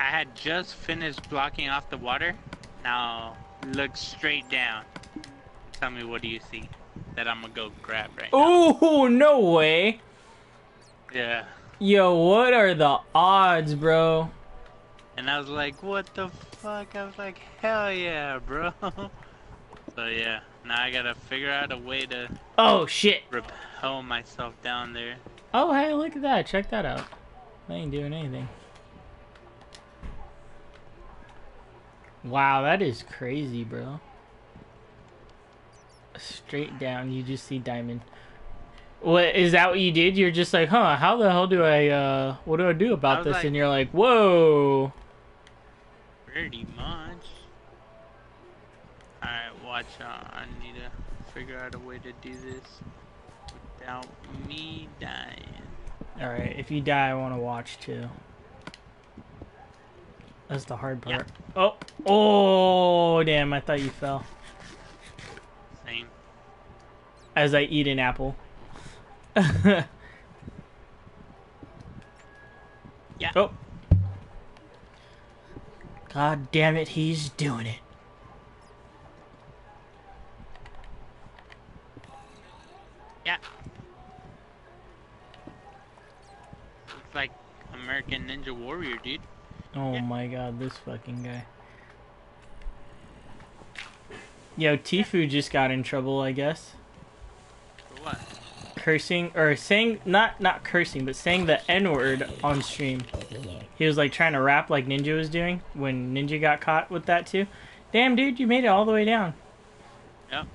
I had just finished blocking off the water. Now look straight down. Tell me what do you see that I'm gonna go grab right now. Oh no way! Yeah. Yo, what are the odds, bro? And I was like, what the fuck? I was like, hell yeah, bro. so yeah, now I gotta figure out a way to Oh shit! repel myself down there. Oh hey, look at that! Check that out. I ain't doing anything. Wow, that is crazy, bro. Straight down, you just see diamond. What is that? What you did? You're just like, huh? How the hell do I? uh What do I do about this? like- and you're like, whoa. Pretty much. Alright, watch out. I need to figure out a way to do this without me dying. All right, if you die, I want to watch too. That's the hard Yeah. part. Oh, oh, damn! I thought you fell Same. as I eat an apple. Yeah. Oh. God damn it, he's doing it. Yeah. Looks like American Ninja Warrior, dude. Oh my god, this fucking guy. Yo, Tfue just got in trouble, I guess. For what? Cursing or saying not not cursing, but saying the N word on stream. He was like trying to rap like Ninja was doing when Ninja got caught with that too. Damn, dude, you made it all the way down. Yep.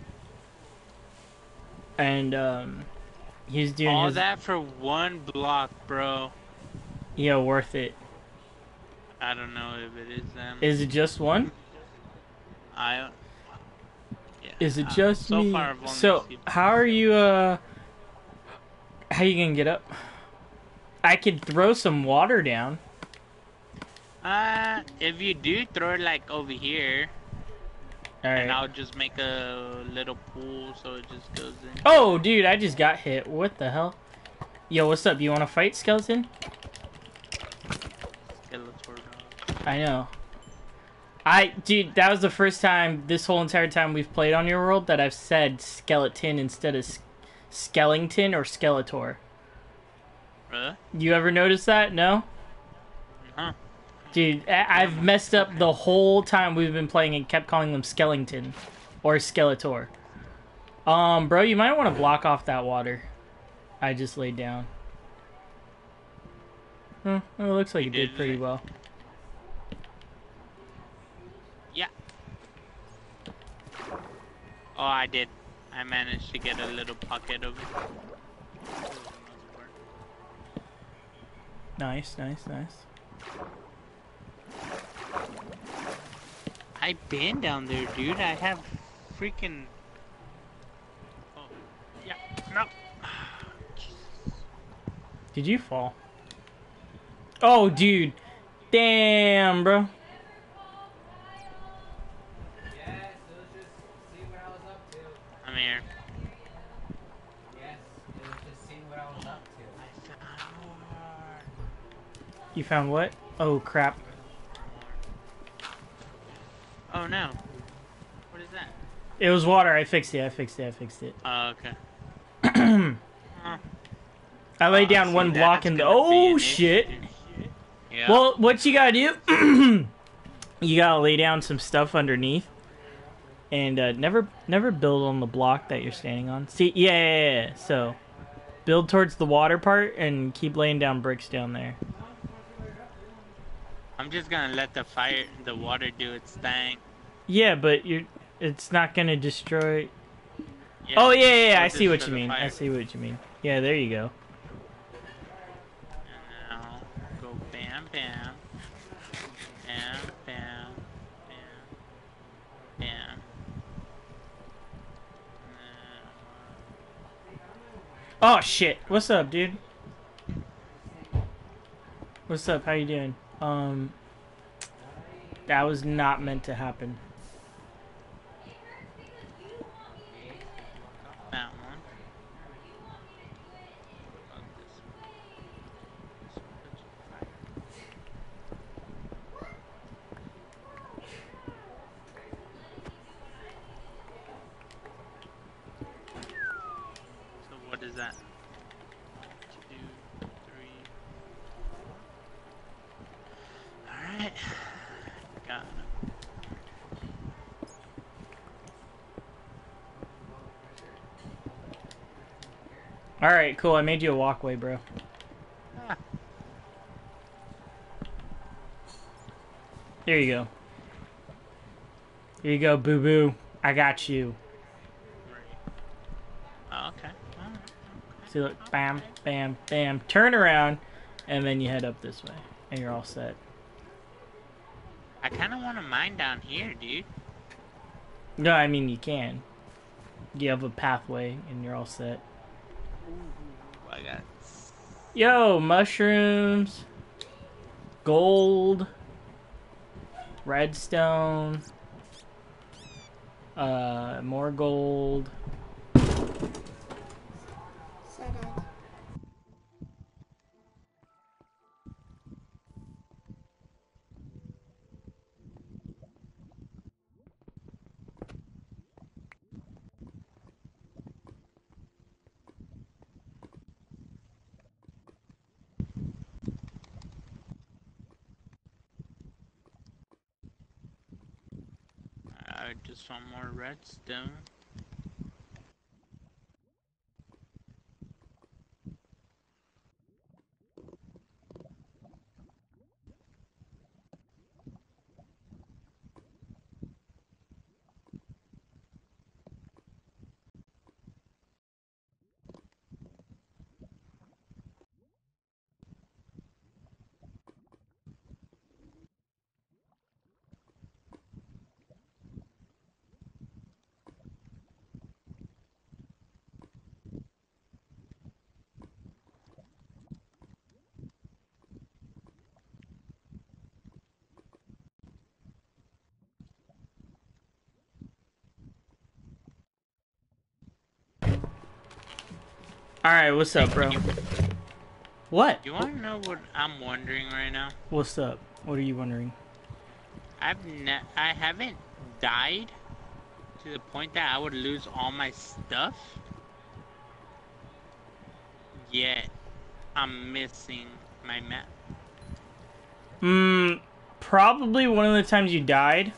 And um, he's doing All his that for one block, bro. yeah, worth it. I don't know if it is them. Is it just one? I. Yeah. Is it uh, just so me? Far so how are you? uh How you gonna get up? I could throw some water down. Uh, if you do throw it like over here, right. and I'll just make a little pool so it just goes in. Oh, dude, I just got hit. What the hell? Yo, what's up? You want to fight, skeleton? I know. I, dude, that was the first time this whole entire time we've played on your world that I've said skeleton instead of skellington or skeletor. Really? You ever notice that? No? Huh? Dude, I- I've messed up the whole time we've been playing and kept calling them skellington or skeletor. Um, bro, you might want to block off that water. I just laid down. Huh, well, it looks like You it did did, pretty well. Oh, I did. I managed to get a little pocket of it. For the most part. Nice, nice, nice. I've been down there, dude. I have freaking. Oh, yeah. No. Did you fall? Oh, dude. Damn, bro. Yes, it was just see what I was up to. I'm here. Yes, it was just seeing what I was up to. You found what? Oh, crap. Oh no. What is that? It was water. I fixed it. I fixed it. I fixed it. Oh, okay. I laid Oh, down one block and the. Oh, an shit. Yeah. Well, what you gotta do, you gotta lay down some stuff underneath, and uh, never never build on the block that you're standing on. See, yeah, yeah, yeah. So, build towards the water part and keep laying down bricks down there. I'm just gonna let the fire, the water do its thing. Yeah, but you're it's not gonna destroy. Yeah. Oh yeah, yeah, yeah, I see what you mean. I see what you mean. Yeah, there you go. And now go bam, bam, bam, bam, bam, bam. Oh shit! What's up, dude? What's up? How you doing? Um, that was not meant to happen. That one. What about this one? This one puts you fire. Yeah. All right, cool. I made you a walkway, bro. Ah, Here you go. Here you go, boo boo. I got you. Oh, okay. Alright, See, look, bam, bam, bam. Turn around, and then you head up this way, and you're all set. I kind of want to mine down here, dude. No, I mean you can. You have a pathway, and you're all set. Yo, mushrooms, gold, redstone, uh, more gold. Want more redstone. All right, what's up, bro? What? You want to know what I'm wondering right now? What's up? What are you wondering? I've ne- I haven't died to the point that I would lose all my stuff. Yet I'm missing my map. Hmm, probably one of the times you died,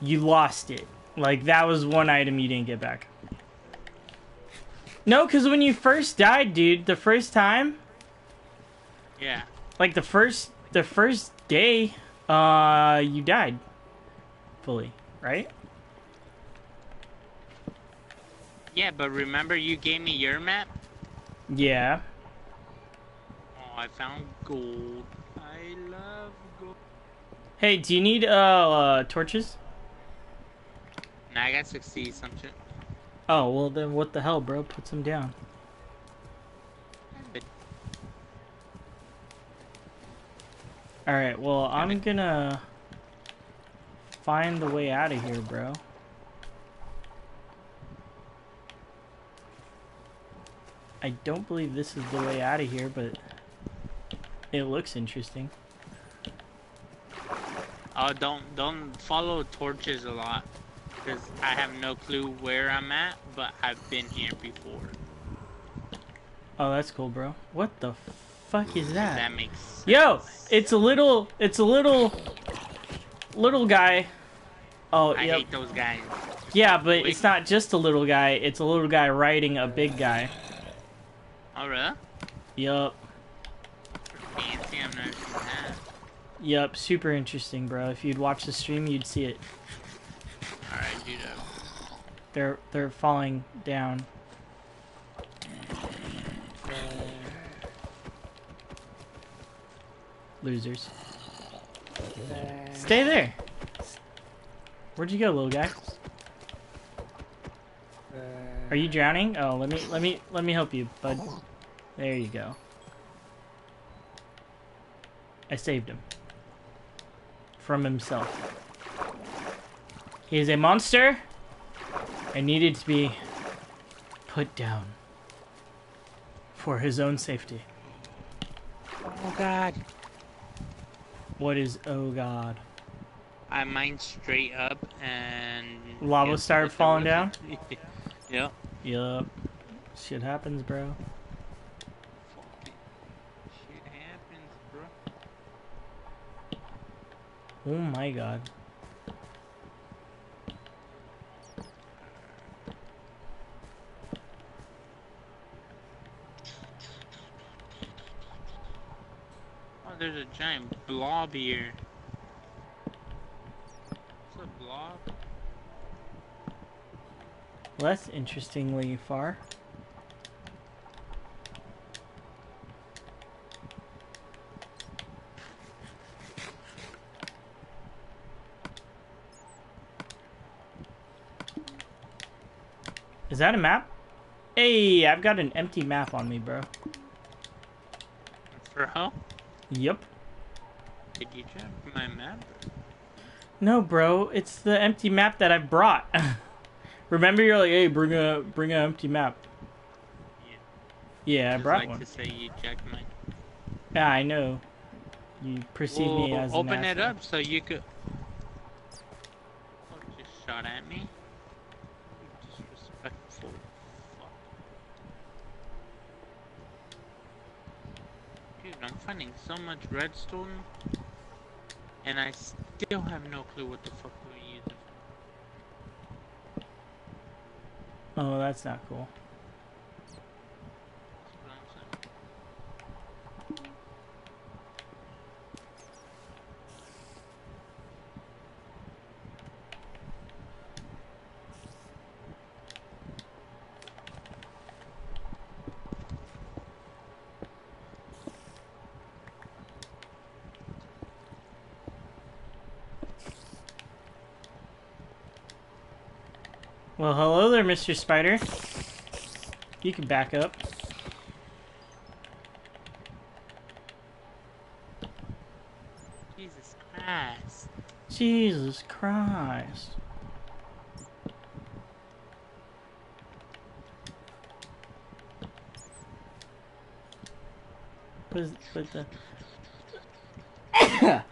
you lost it. Like that was one item you didn't get back. No, because when you first died, dude, the first time, Yeah. like the first the first day, uh, you died fully, right? Yeah, but remember you gave me your map? Yeah. Oh, I found gold. I love gold. Hey, do you need uh, uh torches? Nah, I got 60 some shit. Oh well, then what the hell, bro? Put some down. All right. Well, I'm it. gonna find the way out of here, bro. I don't believe this is the way out of here, but it looks interesting. Oh, don't don't follow torches a lot, because I have no clue where I'm at, but I've been here before. Oh, that's cool, bro. What the fuck is that? that makes sense. Yo, it's a little, it's a little, little guy. Oh, I yep. hate those guys. Yeah, but Wait. it's not just a little guy. It's a little guy riding a big guy. Oh, really? Yup. Fancy, I've never seen that. Yup. Super interesting, bro. If you'd watch the stream, you'd see it. Alright, They're they're falling down. Losers. Stay there. Where'd you go, little guy? Are you drowning? Oh, let me let me let me help you, bud. There you go. I saved him from himself. He is a monster and needed to be put down for his own safety. Oh, God. What is oh god? I mined straight up and... Lava guess started falling down? yep. Yup. Shit happens, bro. Shit happens, bro. Oh my god. Oh, there's a giant blob here. A blob? Less interestingly far. Is that a map? Hey, I've got an empty map on me, bro. For how? Yep. Did you check my map? No, bro, it's the empty map that I brought. Remember, you're like, hey, bring a bring an empty map. Yeah, I Just brought like one. to say you checked my. Yeah, I know. You perceive me Well, as an open it up so you could. Oh, just shot at me. Disrespectful. Fuck. Dude, I'm finding so much redstone, and I still have no clue what the fuck we're using. Oh, that's not cool. That's what I'm saying. Well, hello there, Mr. Spider. You can back up. Jesus Christ. Jesus Christ. What is what the?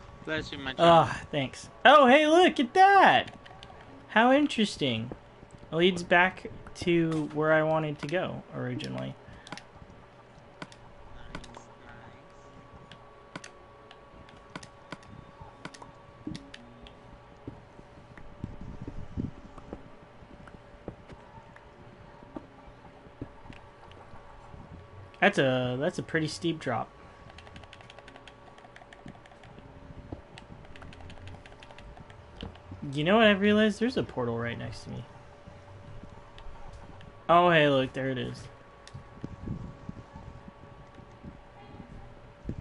Bless you, my child. Ah, thanks. Oh, hey, look at that! How interesting. Leads back to where I wanted to go originally. That's a that's a pretty steep drop. You know what I've realized? There's a portal right next to me. Oh hey look, there it is. What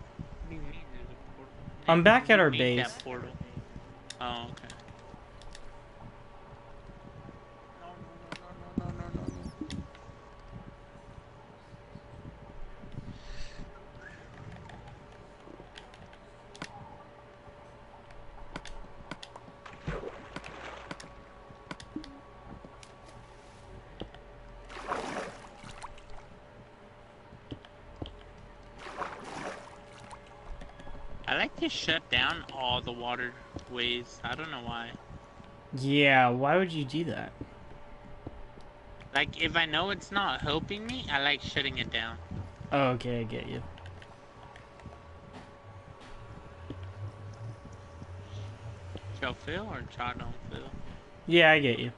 do you mean there's a portal? I'm back at our base. Oh, okay. Shut down all the waterways. I don't know why. Yeah, why would you do that? Like, if I know it's not helping me, I like shutting it down. Oh, okay, I get you. Fill or chow don't? Yeah, I get you.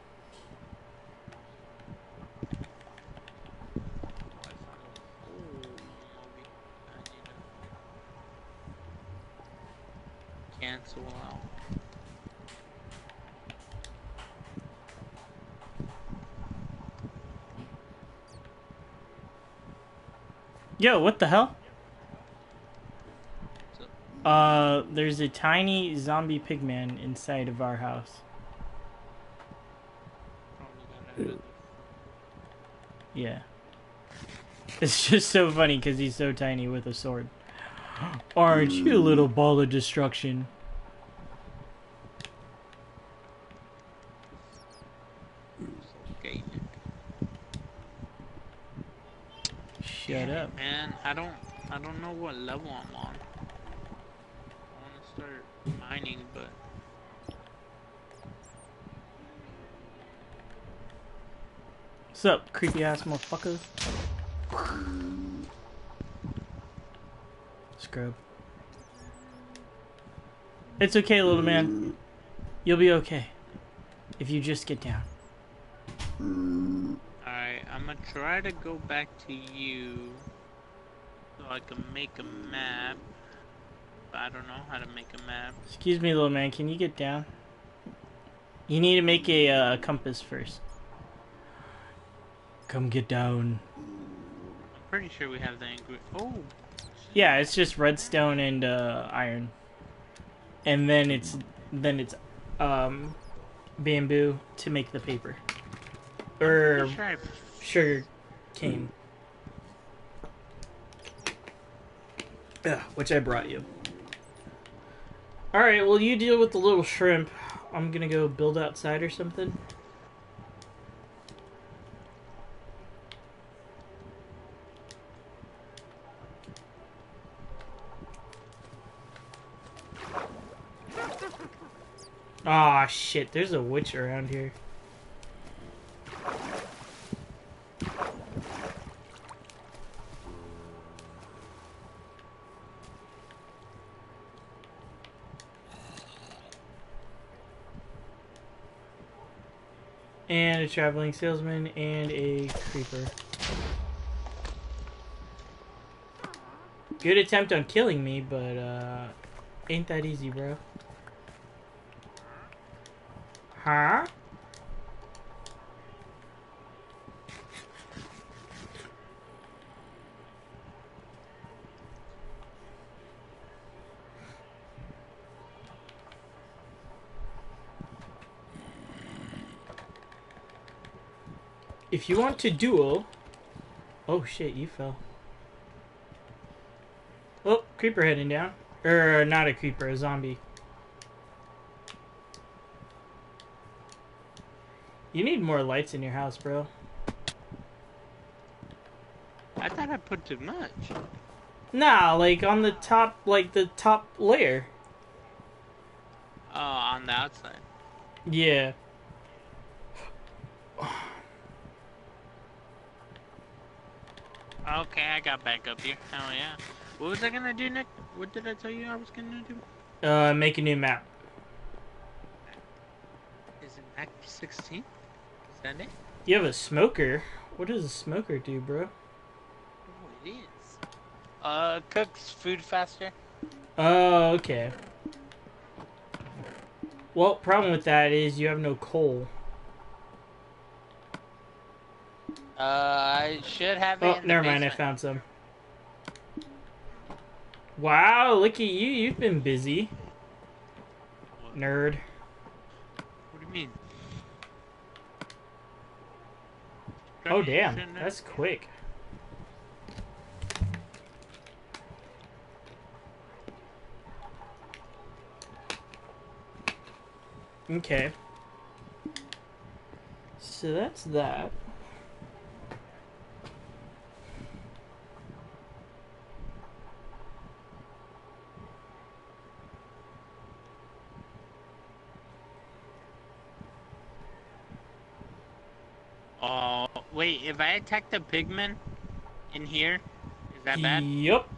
Cancel out. Yo, what the hell? Uh, there's a tiny zombie pigman inside of our house. Probably got it. Yeah. It's just so funny because he's so tiny with a sword. Aren't you a little ball of destruction? Okay. Shut up. Man, I don't I don't know what level I'm on. I wanna start mining but What's up, creepy ass motherfucker? Scrub. It's okay, little man. You'll be okay. If you just get down. Alright, I'm gonna try to go back to you so I can make a map. I don't know how to make a map. Excuse me, little man. Can you get down? You need to make a uh, compass first. Come get down. I'm pretty sure we have the ingredient. Oh! Yeah, it's just redstone and uh, iron, and then it's then it's um, bamboo to make the paper, or Pretty sure I sugar cane. Ugh, which I brought you. All right, well you deal with the little shrimp. I'm gonna go build outside or something. Ah shit, there's a witch around here. And a traveling salesman and a creeper. Good attempt on killing me, but uh ain't that easy, bro. Huh? If you want to duel... Oh shit, you fell. Oh, creeper heading down. Er, not a creeper, a zombie. You need more lights in your house, bro. I thought I put too much. Nah, like on the top, like the top layer. Oh, on the outside. Yeah. Okay, I got back up here. Hell yeah. What was I gonna do, Nick? What did I tell you I was gonna do? Uh, make a new map. Is it Act 16? Is that it? You have a smoker. What does a smoker do, bro? Oh, it is. Uh, cooks food faster. Oh, okay. Well, problem with that is you have no coal. Uh, I should have it. Oh, in the never mind. I found some. Wow, look at you. You've been busy. Nerd. What do you mean? Oh, damn. Shouldn't That's quick. Okay. So that's that. Oh, wait. If I attack the pigmen in here, is that bad? Yep.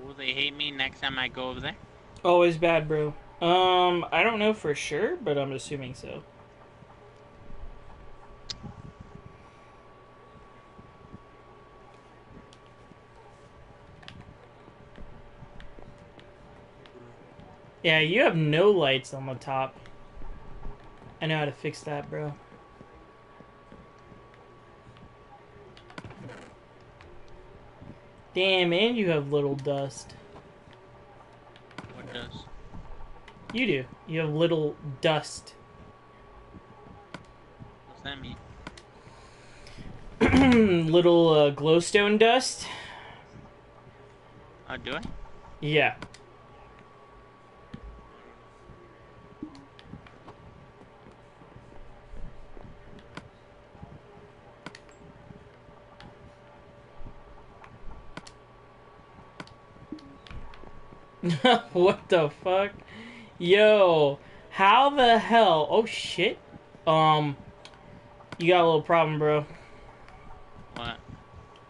Will they hate me next time I go over there? Always bad, bro. Um, I don't know for sure, but I'm assuming so. Yeah, you have no lights on the top. I know how to fix that, bro. Damn, and you have little dust. What dust? You do. You have little dust. What's that mean? little uh, glowstone dust. Oh, do I? Yeah. what the fuck? Yo, how the hell? Oh shit. Um, you got a little problem, bro. What?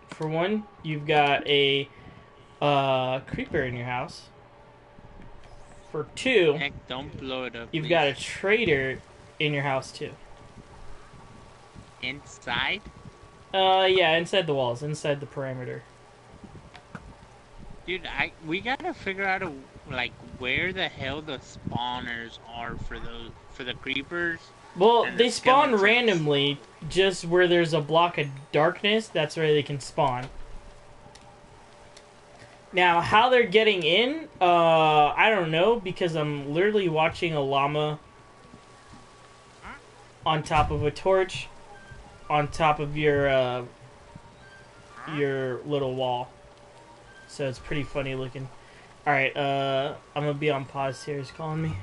For one, you've got a uh creeper in your house. For two, Heck, don't blow it up. you've please. got a trader in your house too. inside. Uh, yeah, inside the walls, inside the perimeter. Dude, I we gotta figure out a, like where the hell the spawners are for those for the creepers. Well, they the spawn skeletons. randomly, just where there's a block of darkness. That's where they can spawn. Now, how they're getting in, uh, I don't know because I'm literally watching a llama on top of a torch, on top of your uh, your little wall. So it's pretty funny looking. All right, uh, I'm gonna be on pause here. He's calling me.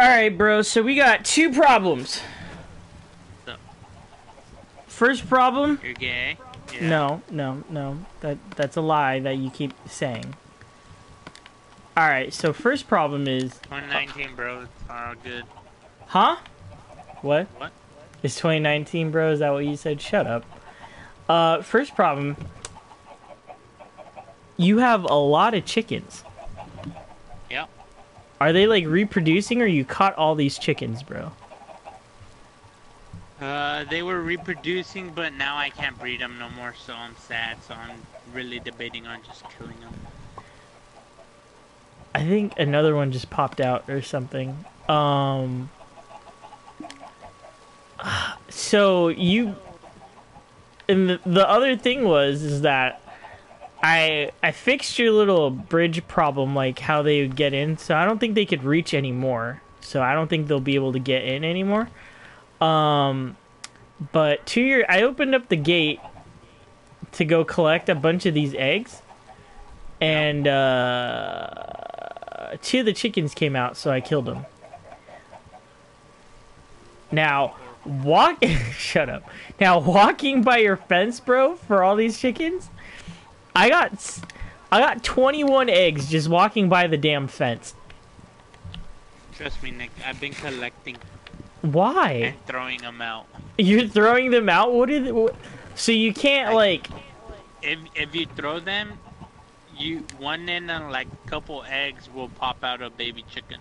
All right, bro. So we got two problems. So, First problem. you're gay. Yeah. No, no, no. That that's a lie that you keep saying. All right. So first problem is, 2019, bro. It's all good. huh? What? What? It's 2019, bro. Is that what you said? Shut up. Uh, first problem. You have a lot of chickens. Are they like reproducing, or you caught all these chickens, bro? Uh, they were reproducing, but now I can't breed them no more, so I'm sad. So I'm really debating on just killing them. I think another one just popped out or something. Um. So you, and the, the other thing was is that I I fixed your little bridge problem, like how they would get in. So I don't think they could reach anymore. So I don't think they'll be able to get in anymore. Um, but to your, I opened up the gate to go collect a bunch of these eggs, and uh, two of the chickens came out, so I killed them. Now, walk. shut up. Now, walking by your fence, bro, for all these chickens, I got, I got 21 eggs just walking by the damn fence. Trust me, Nick. I've been collecting Why? and throwing them out. You're throwing them out. What is? What, so you can't I- like. If if you throw them, you one in and like couple eggs will pop out a baby chicken.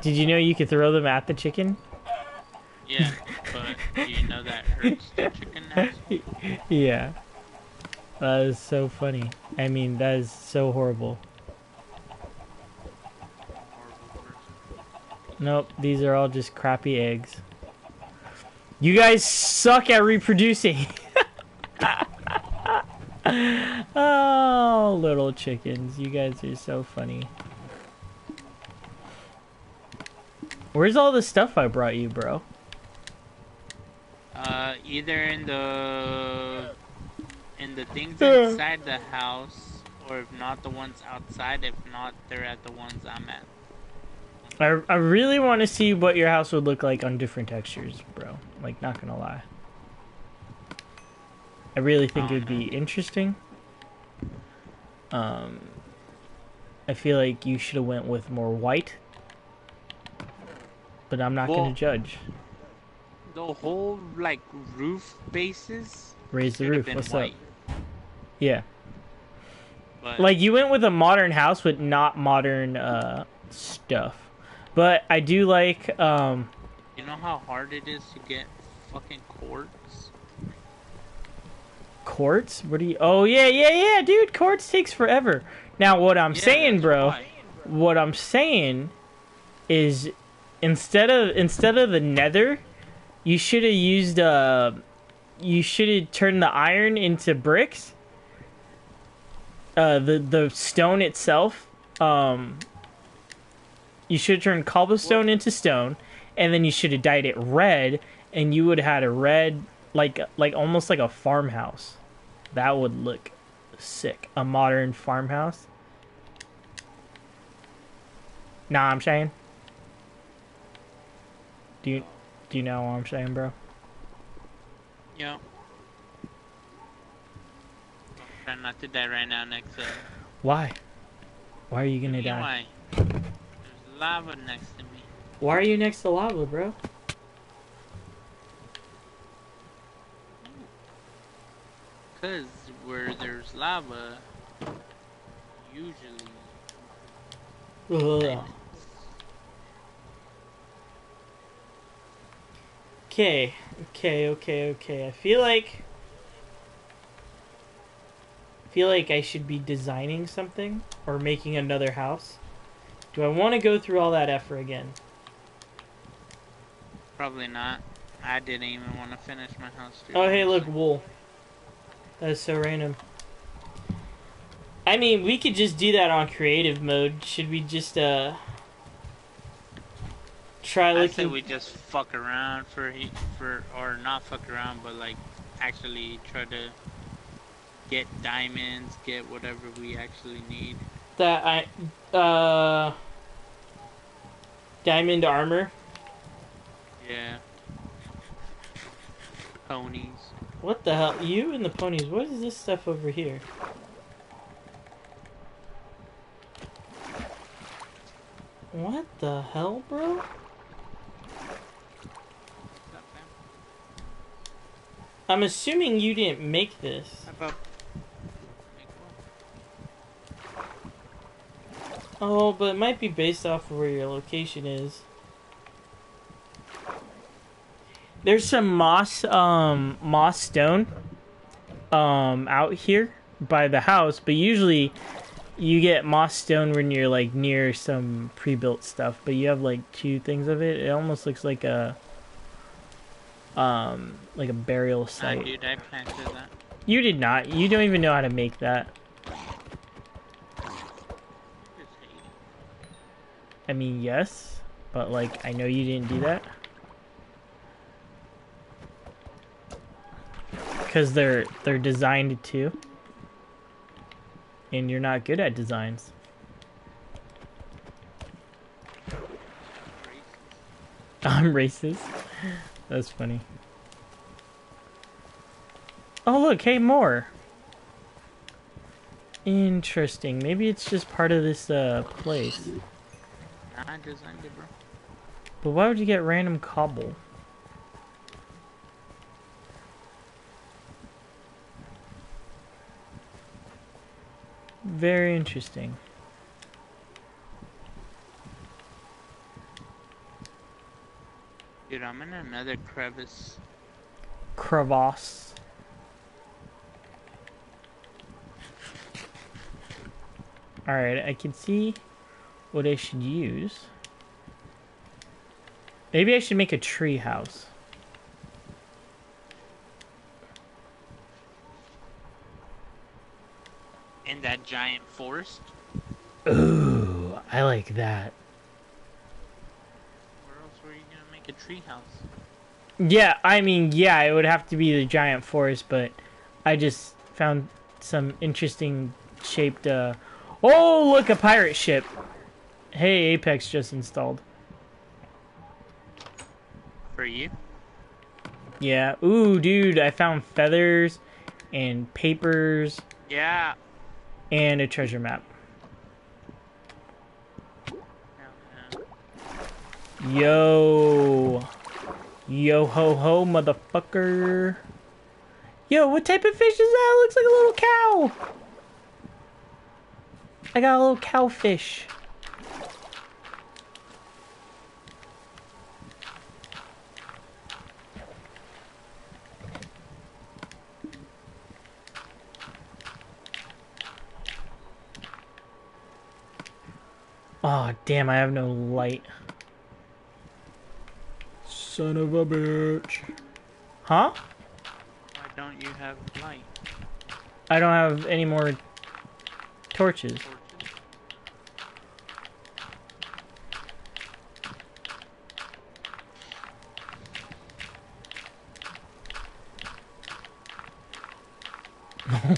Did you know you could throw them at the chicken? Yeah, but you know that hurts the chicken now? Yeah. That is so funny. I mean, that is so. Horrible. Nope, these are all just crappy eggs. You guys suck at reproducing. oh, little chickens. You guys are so funny. Where's all the stuff I brought you, bro? Uh, either in the in the things inside the house, or if not the ones outside. If not, they're at the ones I'm at. I, I really want to see what your house would look like on different textures, bro. Like, not gonna lie. I really think it would be interesting. Um, I feel like you should have went with more white, but I'm not Well- gonna judge. The whole like roof bases Raise the roof. What's white. up? Yeah, But like you went with a modern house with not modern uh stuff, but I do like um. you know how hard it is to get fucking quartz. Quartz? What do you? Oh yeah, yeah, yeah, dude. Quartz takes forever. Now, what I'm Yeah, saying, bro, why. what I'm saying is instead of instead of the nether, you should have used uh, you should have turned the iron into bricks. Uh, the the stone itself, um, you should have turned cobblestone into stone, and then you should have dyed it red, and you would have had a red like like almost like a farmhouse. That would look sick. A modern farmhouse. Nah, I'm saying. Do you you know what I'm saying, bro? Yeah. Try not to die right now next to Why? Why are you gonna die? why? There's lava next to me. Why are you next to lava, bro? Cause where there's lava, usually Ugh. Okay, okay, okay, okay. I feel like I feel like I should be designing something or making another house. Do I want to go through all that effort again? Probably not. I didn't even want to finish my house. Too, Oh, hey, look, wool. That is so random. I mean, we could just do that on creative mode. Should we just uh try I say looking? we just fuck around for for or not fuck around, but like actually try to get diamonds, get whatever we actually need. that I uh diamond armor. Yeah. Ponies. What the hell? You and the ponies. What is this stuff over here? What the hell, bro? What's up, fam? I'm assuming you didn't make this. How about make one? Oh, but it might be based off of where your location is. There's some moss, um, moss stone, um, out here by the house, but usually you get moss stone when you're like near some pre-built stuff. But you have like two things of it. It almost looks like a, um, like a burial site. dude, I planted that. You did not. You don't even know how to make that. I mean, yes, but like I know you didn't do that. Because they're they're designed to. And you're not good at designs. I'm racist. That's funny. Oh look, hey more. Interesting. Maybe it's just part of this uh place. But why would you get random cobble? Very interesting. Dude, I'm in another crevice. Crevasse. Alright, I can see what I should use. Maybe I should make a tree house. In that giant forest. Ooh, I like that. Where else make a tree house? Yeah, I mean, yeah, it would have to be the giant forest, but I just found some interesting shaped, uh... Oh, look, a pirate ship! Hey, Apex just installed. For you? Yeah. Ooh, dude, I found feathers and papers Yeah. and a treasure map. Yeah, yeah. Yo. Yo ho ho, motherfucker. Yo, what type of fish is that? Looks like a little cow. I got a little cowfish. Oh, damn, I have no light. Son of a bitch. Huh? Why don't you have light? I don't have any more torches. Torches?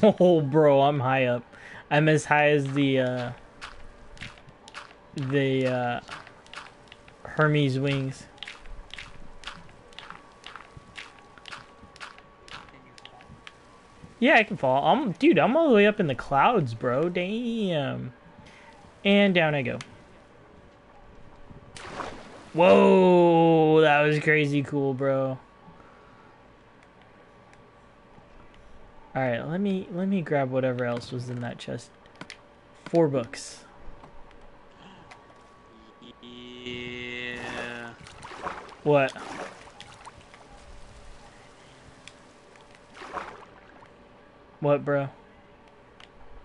Oh, bro, I'm high up. I'm as high as the, uh, the, uh, Hermes wings. Can you fall? Yeah, I can fall. I'm, dude, I'm all the way up in the clouds, bro. Damn. And down I go. Whoa, that was crazy cool, bro. All right, let me let me grab whatever else was in that chest. Four books. Yeah. What? What, bro?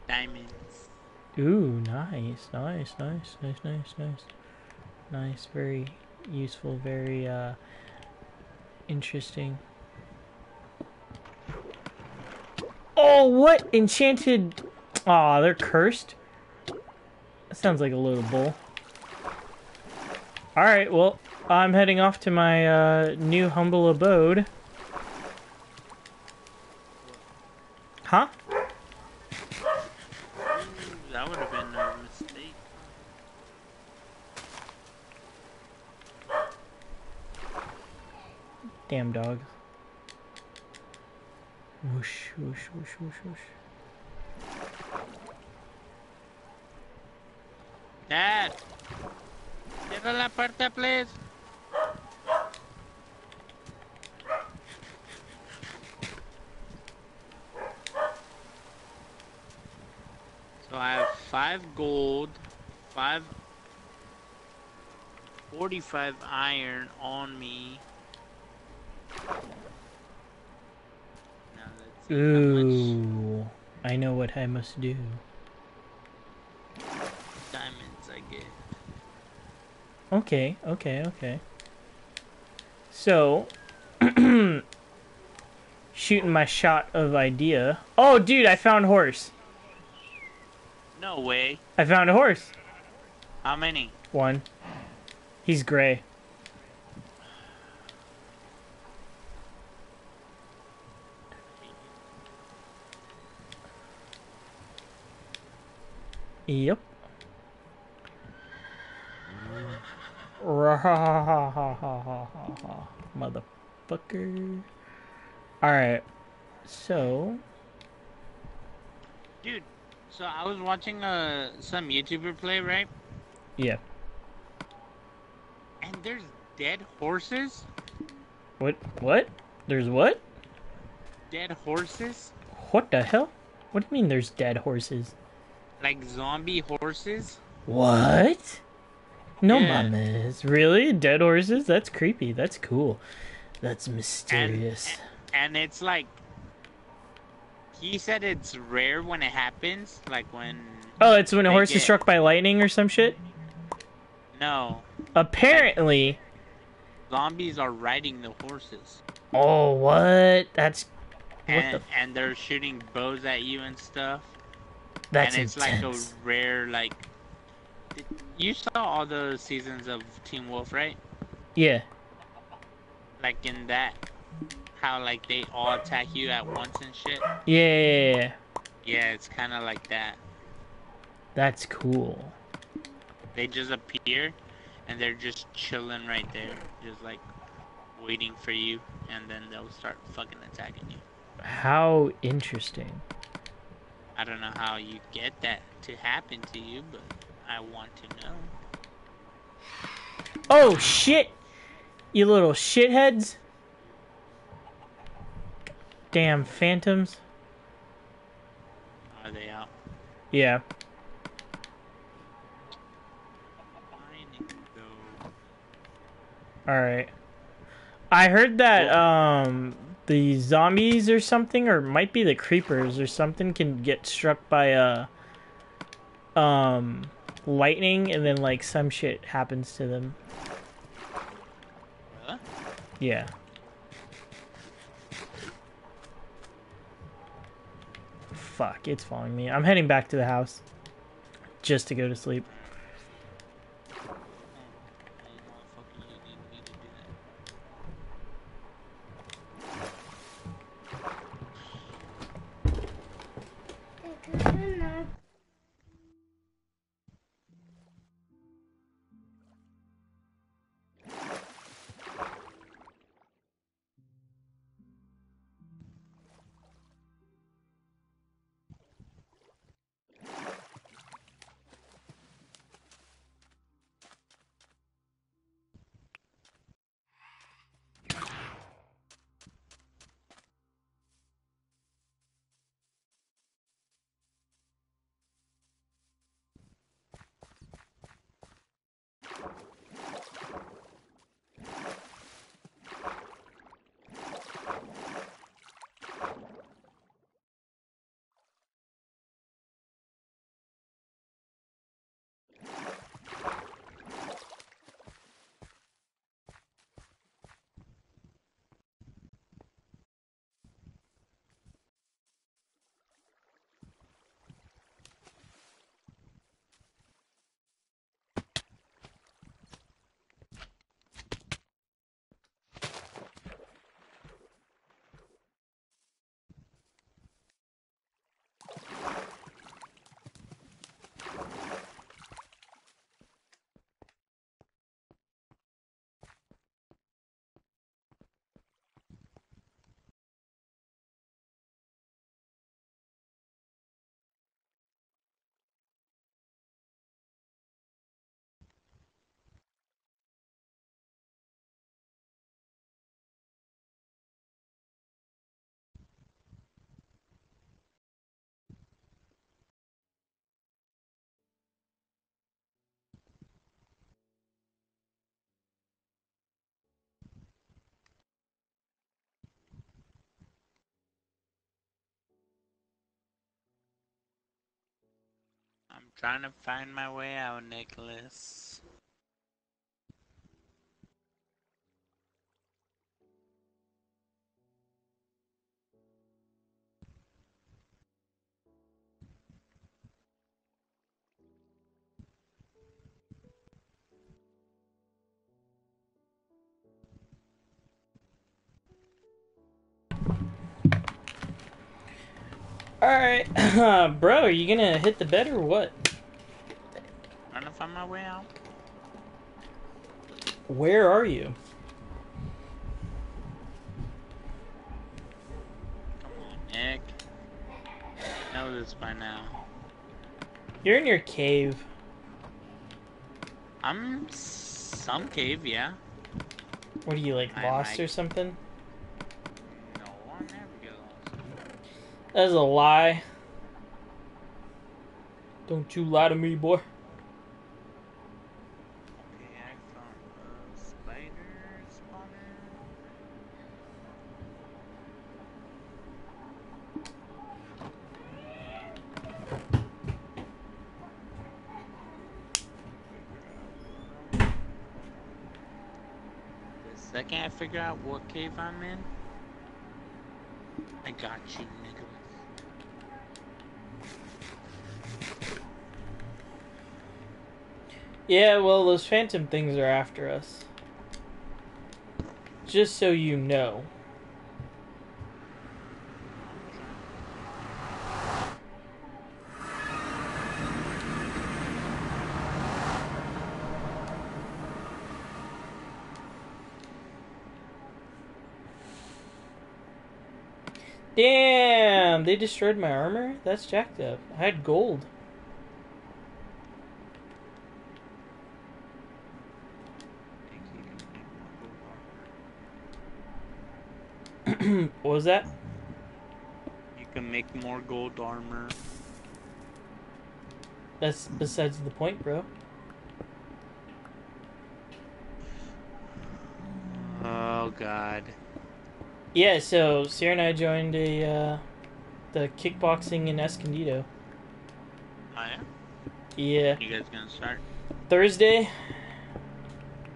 Diamonds. Ooh, nice, nice, nice, nice, nice, nice. Nice, very useful, very uh interesting. Oh, what enchanted Aw, they're cursed. That sounds like a little bull. Alright, well, I'm heading off to my uh new humble abode. Huh? That would have been a mistake. Damn dog. Whoosh, whoosh, whoosh, whoosh, whoosh. Dad! Cierra la puerta, please. So I have five gold, five 45 iron on me. Now let's see how much Ooh, I know what I must do. diamonds I get. Okay, okay, okay. So, shooting my shot of idea. Oh, dude, I found horse. No way. I found a horse. How many? One. He's gray. Yep. Motherfucker. Alright. So. Dude, so I was watching uh some YouTuber play, right? Yeah. And there's dead horses. What? What? There's what? Dead horses? What the hell? What do you mean there's dead horses? Like zombie horses? What? No Yeah. mames. Really? Dead horses? That's creepy. That's cool. That's mysterious. And it's like he said it's rare when it happens, like when oh, it's when a horse is struck by lightning or some shit? no Apparently. zombies are riding the horses. Oh, what? That's. What and, the. and they're shooting bows at you and stuff. That's and it's intense. like a rare like you saw all the seasons of Teen Wolf, right? Yeah. Like in that how like they all attack you at once and shit. Yeah, yeah, yeah. Yeah, it's kind of like that. That's cool. They just appear and they're just chilling right there, just like waiting for you, and then they'll start fucking attacking you. How interesting. I don't know how you get that to happen to you, but I want to know. Oh, shit! You little shitheads! Damn phantoms. Are they out? Yeah. Alright. I heard that, um, the zombies or something, or might be the creepers or something, can get struck by, uh, um, lightning, and then, like, some shit happens to them. Huh? Yeah. Fuck, it's following me. I'm heading back to the house. Just to go to sleep. Trying to find my way out, Nicholas. Alright, bro, are you gonna hit the bed or what? My way out. Where are you? Come on, Nick. Know this by now. You're in your cave. I'm some cave, yeah. What are you like I lost might- or something? No, I'll never get lost. That's a lie. Don't you lie to me, boy. Okay, I found a spider spawner. The second I figure out what cave I'm in, I got you, Nicholas. Yeah, well, those phantom things are after us. Just so you know. Damn, they destroyed my armor? That's jacked up. I had gold. Think you can make more gold armor. what was that? You can make more gold armor. That's besides the point, bro. Oh god. Yeah, so Sarah and I joined a uh, the kickboxing in Escondido. Oh yeah? Yeah, You guys gonna start? Thursday.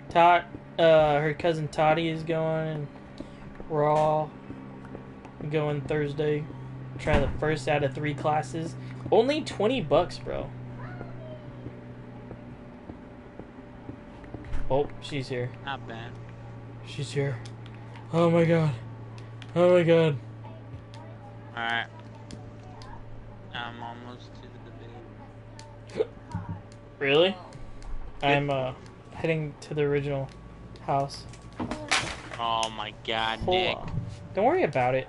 Tot, uh, her cousin Toddy is going, and we're all going Thursday. Try the first out of three classes. Only twenty bucks, bro. Oh, she's here. Not bad. She's here. Oh my god. Oh my god. Alright. I'm almost to the bed. Really? I'm uh heading to the original house. Oh my god, Hold Nick. on. Don't worry about it.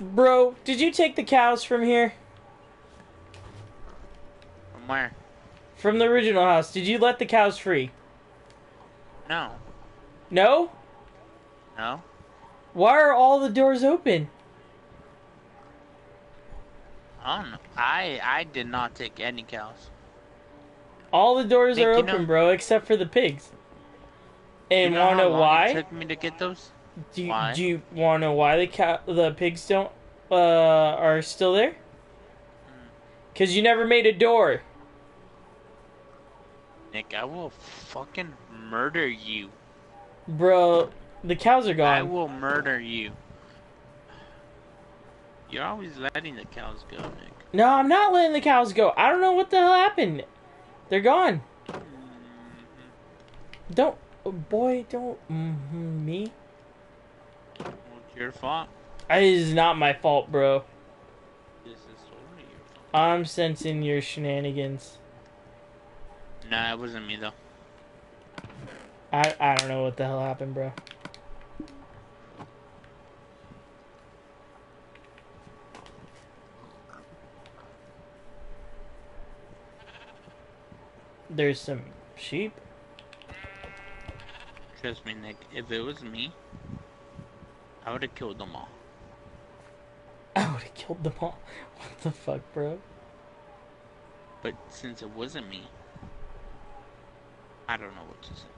Bro, did you take the cows from here? From where? From the original house. Did you let the cows free? No. No? No? Why are all the doors open? I don't know. I I did not take any cows. All the doors Nick, are open, know- bro, except for the pigs. And you wanna how know why? It took me to get those. Do you, why? do you want to know why the cow, the pigs don't uh are still there? Hmm. Cause you never made a door, Nick, I will fucking murder you. bro. The cows are gone. I will murder you. You're always letting the cows go, Nick. No, I'm not letting the cows go. I don't know what the hell happened. They're gone. Mhm. Don't, boy, don't mm me. Your fault. It is not my fault, bro. This is totally your fault. I'm sensing your shenanigans. Nah, it wasn't me though. I I don't know what the hell happened, bro. There's some sheep. Trust me, Nick. If it was me, I would have killed them all. I would have killed them all. What the fuck, bro? But since it wasn't me, I don't know what to say.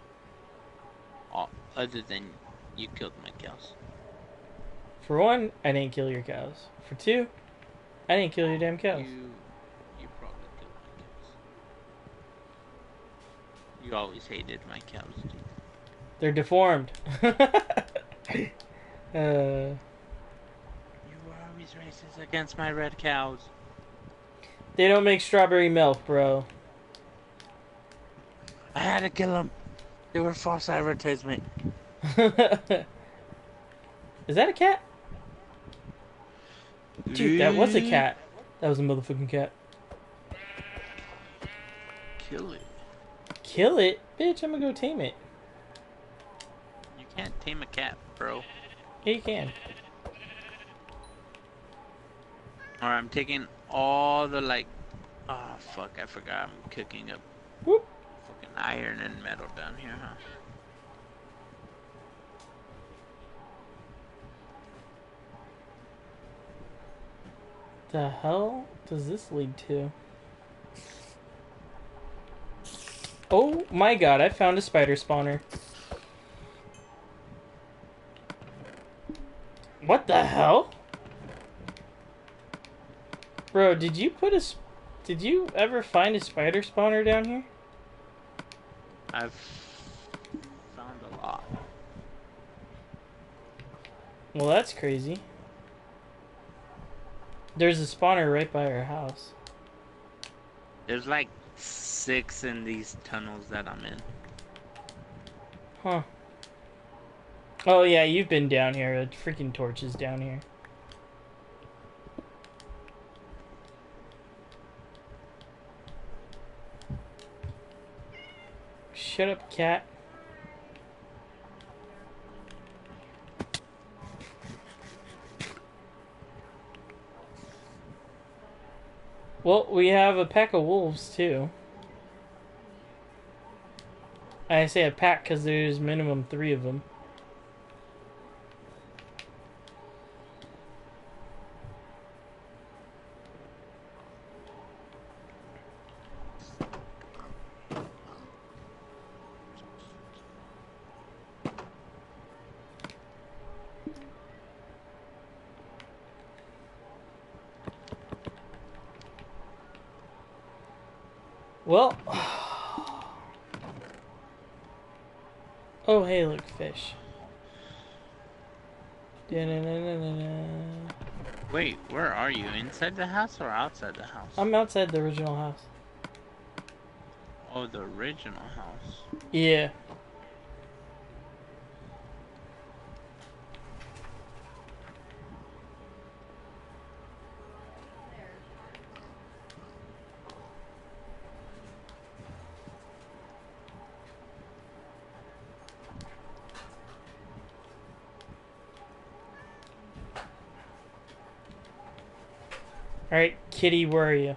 All, other than you killed my cows. For one, I didn't kill your cows. For two, I didn't kill your damn cows. You, you probably killed my cows. You always hated my cows, dude. They're deformed. uh, You were always racist against my red cows. they don't make strawberry milk, bro. I had to kill them. They were false advertisement. Is that a cat? Dude, that was a cat. That was a motherfucking cat. Kill it. Kill it? Bitch, I'm gonna go tame it. You can't tame a cat, bro. Yeah, you can. Alright, I'm taking all the like. Oh fuck! I forgot. I'm cooking up Whoop. fucking iron and metal down here, huh? The hell does this lead to? Oh my god, I found a spider spawner. What the hell? Bro, did you put a... Did you ever find a spider spawner down here? I've found a lot. Well, that's crazy. There's a spawner right by our house. There's like six in these tunnels that I'm in. Huh. Oh yeah, you've been down here. A freaking torch is down here. Shut up, cat. Well, we have a pack of wolves too. I say a pack because there's minimum three of them. Well. Oh, hey, look, fish. Da-na-na-na-na-na. Wait, where are you? Inside the house or outside the house? I'm outside the original house. oh, the original house. Yeah. Alright, kitty, where are you?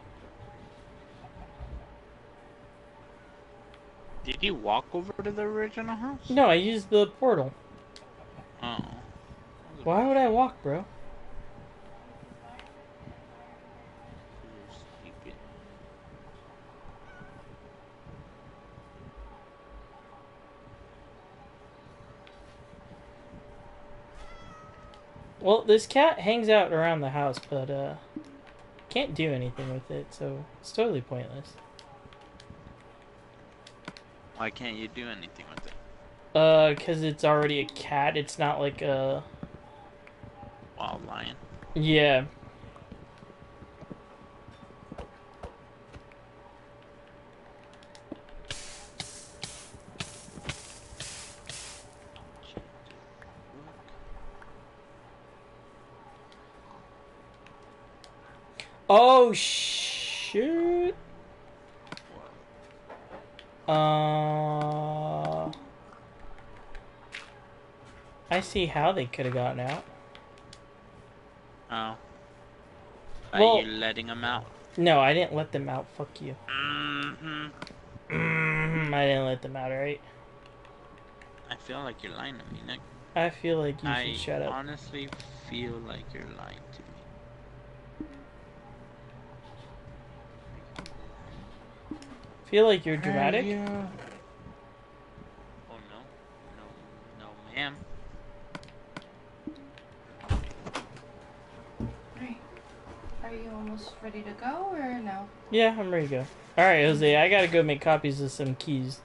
Did you walk over to the original house? No, I used the portal. Oh. Why would I walk, bro? Well, this cat hangs out around the house, but uh can't do anything with it, so it's totally pointless. Why can't you do anything with it? Uh, cause it's already a cat. It's not like a Wild lion. yeah. Oh shoot. Uh, I see how they could have gotten out. Oh. Are Well- you letting them out? No, I didn't let them out. Fuck you. Mm-hmm. Mm-hmm. I didn't let them out, right? I feel like you're lying to me, Nick. I feel like you I should shut up. I honestly feel like you're lying to me. Feel like you're dramatic? Oh no, no, no, ma'am. Alright. Are you almost ready to go or no? Yeah, I'm ready to go. Alright, Jose, I gotta go make copies of some keys.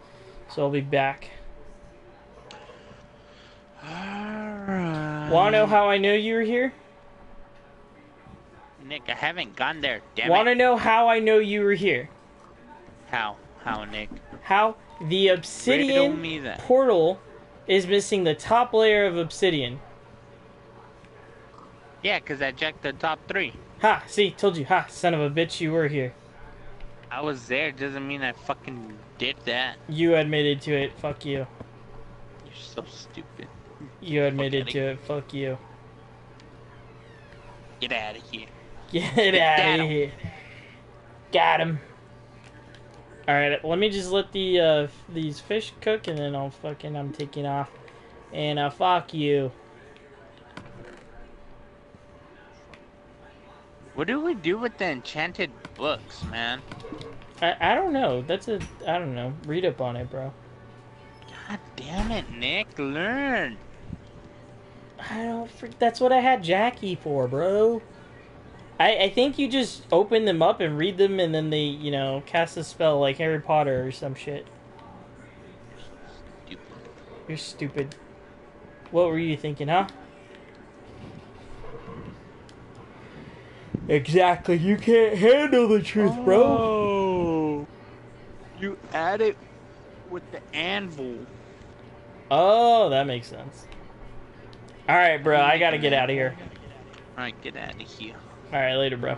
So I'll be back. Alright. Wanna know how I know you were here? Nick, I haven't gone there. Damn Wanna it. know how I know you were here? How? How, Nick? How the obsidian me that. portal is missing the top layer of obsidian. Yeah, because I checked the top three. Ha, see, told you. Ha, son of a bitch, you were here. I was there. Doesn't mean I fucking did that. You admitted to it. Fuck you. You're so stupid. You admitted to it. Fuck you. Get out of here. Get Got out of here. Got him. Alright, let me just let the uh, these fish cook and then I'll fucking I'm taking off. And uh fuck you. What do we do with the enchanted books, man? I, I don't know. That's a I don't know. Read up on it, bro. God damn it, Nick. Learn. I don't that's what I had Jackie for, bro. I, I think you just open them up and read them and then they, you know, cast a spell like Harry Potter or some shit. Stupid. You're stupid. What were you thinking, huh? Exactly. You can't handle the truth, bro. Oh. You add it with the anvil. Oh, that makes sense. All right, bro. I gotta get out of here. Alright, get out of here. All right, later, bro.